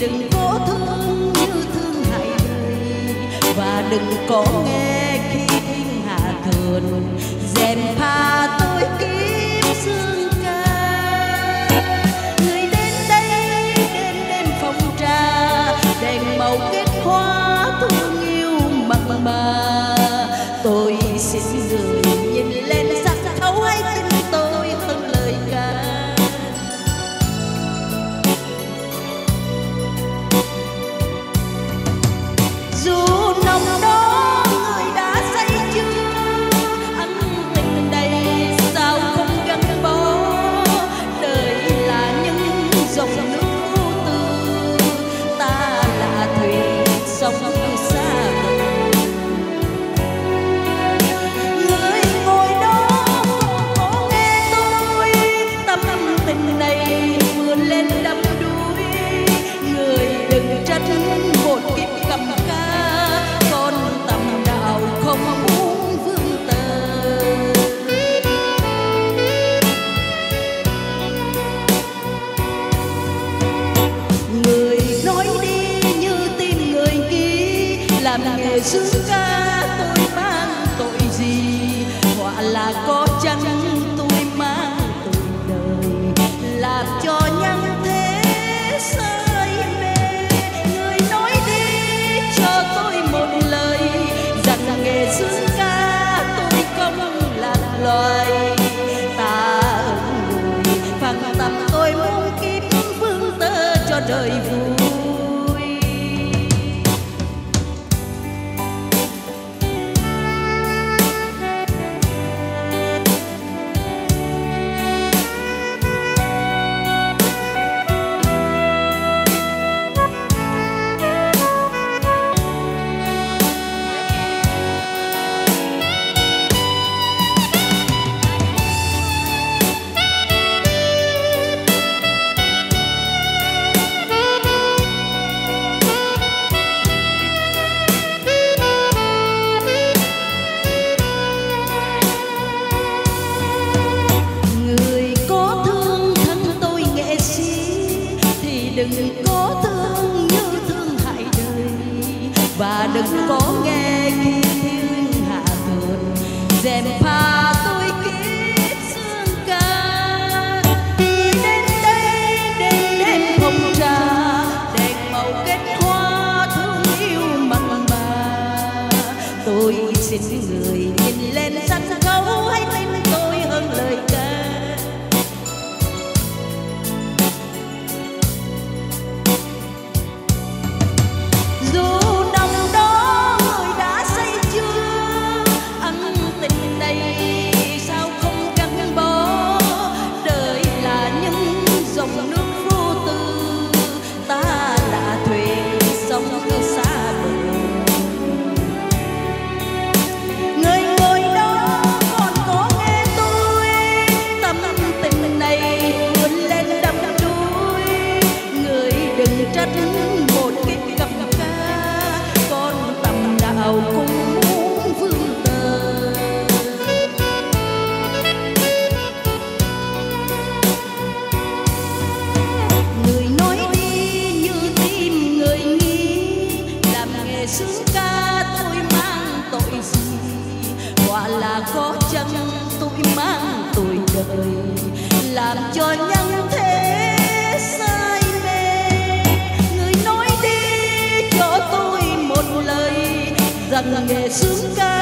đừng có thương như thương hại đời và đừng có nghe khi thiên hạ thường dèm pha tôi kiếm xương ca người đến đây đêm đêm phong trà, đèn màu kết hoa thương yêu mặn mà. Tôi xin dừng làm nghề sướng ca tôi mang tội gì? Họa là con tôi mang tuổi đời, làm cho nhân thế sai mê. Người nói đi cho tôi một lời, rằng nghề sướng ca